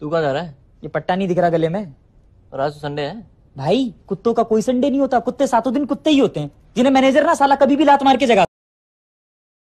तू कहाँ जा रहा है? ये पट्टा नहीं दिख रहा गले में। और आज तो संडे है। भाई कुत्तों का कोई संडे नहीं होता। कुत्ते सातों दिन कुत्ते ही होते हैं। जिन्हें मैनेजर ना साला कभी भी लात मार के जगा